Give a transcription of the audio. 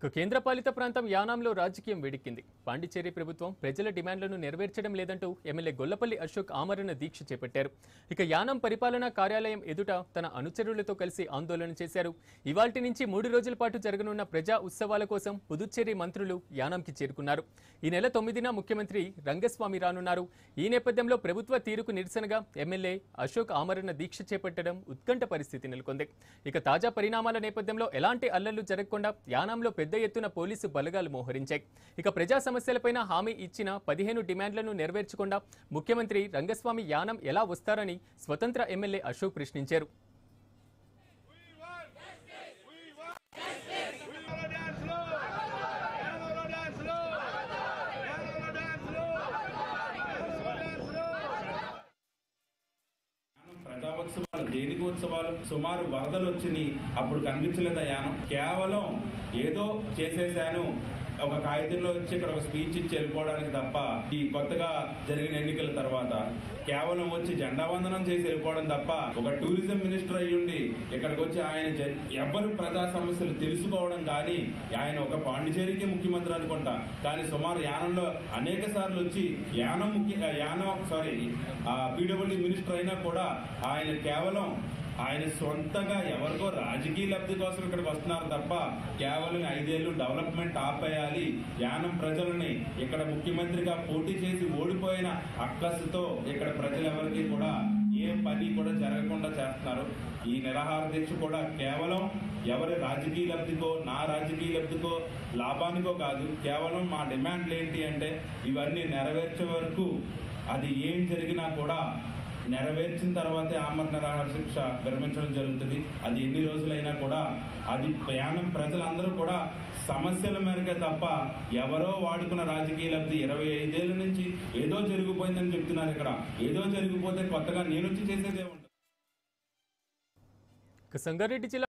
ఇక కేంద్రపాలిత ప్రాంతం యానాంలో రాజకీయం వేడెక్కింది. పాండిచ్చేరి ప్రభుత్వం ప్రజల డిమాండ్లను నెరవేర్చడం లేదంటూ ఎమ్మెల్యే గొల్లపల్లి అశోక్ ఆమరణ దీక్ష చేపట్టారు. ఇక యానం పరిపాలనా కార్యాలయం ఎదుట తన అనుచరులతో కలిసి ఆందోళన చేశారు. ఇవాల్టి నుంచి మూడు రోజుల పాటు జరగనున్న ప్రజా ఉత్సవాల కోసం పుదుచ్చేరి మంత్రులు యానంకి చేరుకున్నారు. ఈ నెల తొమ్మిదిన ముఖ్యమంత్రి రంగస్వామి రానున్నారు. ఈ నేపథ్యంలో ప్రభుత్వ తీరుకు నిరసనగా ఎమ్మెల్యే అశోక్ ఆమరణ దీక్ష చేపట్టడం ఉత్కంఠ పరిస్థితి నెలకొంది. ఇక తాజా పరిణామాల నేపథ్యంలో ఎలాంటి అల్లర్లు జరగకుండా యానాంలో పెద్ద ఎత్తున పోలీసు బలగాలు మోహరించాయి. ఇక ప్రజా సమస్యలపైన హామీ ఇచ్చిన పదిహేను డిమాండ్లను నెరవేర్చకుండా ముఖ్యమంత్రి రంగస్వామి యానం ఎలా వస్తారని స్వతంత్ర ఎమ్మెల్యే అశోక్ ప్రశ్నించారు. ప్రజాోత్సవాలు దేనికోత్సవాలు సుమారు వరదలు వచ్చినాయి. అప్పుడు కనిపించలేదు యానం? కేవలం ఏదో చేసేసాను. ఒక కాగితంలో వచ్చి ఇక్కడ ఒక స్పీచ్ ఇచ్చి వెళ్ళిపోవడానికి తప్ప ఈ కొత్తగా జరిగిన ఎన్నికల తర్వాత కేవలం వచ్చి జెండా వందనం చేసి వెళ్ళిపోవడం తప్ప ఒక టూరిజం మినిస్టర్ అయ్యుండి ఇక్కడికి వచ్చి ఆయన ఎవరు ప్రజా సమస్యలు తెలుసుకోవడం కానీ ఆయన ఒక పాండిచేరికి ముఖ్యమంత్రి అనుకుంటా. కానీ సుమారు యానంలో అనేక సార్లు వచ్చి యానం ముఖ్య యానం సారీ పీడబ్ల్యూడీ మినిస్టర్ అయినా కూడా ఆయన కేవలం ఆయన సొంతగా ఎవరికో రాజకీయ లబ్ధి కోసం ఇక్కడికి వస్తున్నారు తప్ప కేవలం ఐదేళ్ళు డెవలప్మెంట్ ఆపేయాలి. యానం ప్రజలని ఇక్కడ ముఖ్యమంత్రిగా పోటీ చేసి ఓడిపోయిన అక్కసుతో ఇక్కడ ప్రజలెవరికి కూడా ఏ పని కూడా జరగకుండా చేస్తున్నారు. ఈ నిరాహార దీక్ష కూడా కేవలం ఎవరి రాజకీయ లబ్ధికో నా రాజకీయ లబ్ధికో లాభానికో కాదు. కేవలం మా డిమాండ్లు ఏంటి అంటే ఇవన్నీ నెరవేర్చే వరకు అది ఏం జరిగినా కూడా నెరవేర్చిన తర్వాతే ఆమరణ శిక్ష విరమించడం జరుగుతుంది. అది ఎన్ని రోజులైనా కూడా అది ప్రయాణం ప్రజలందరూ కూడా సమస్యల మేరకే తప్ప ఎవరో వాడుకున్న రాజకీయ లబ్ధి ఇరవై ఐదేళ్ళ నుంచి ఏదో జరిగిపోయిందని చెప్తున్నారు ఇక్కడ. ఏదో జరిగిపోతే కొత్తగా నేను వచ్చి చేసేదే ఉంటుంది సంగారెడ్డి జిల్లా